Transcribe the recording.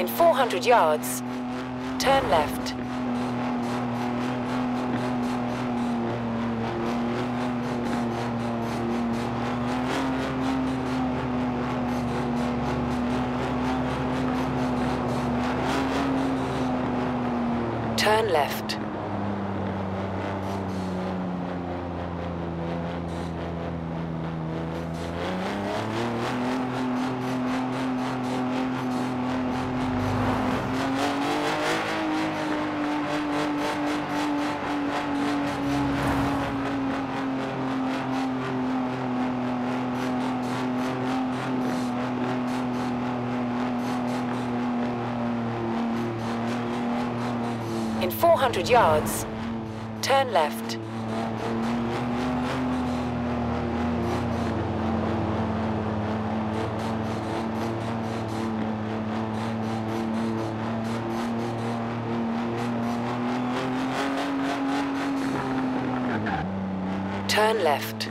In 400 yards, turn left. Turn left. 400 yards, turn left. Turn left.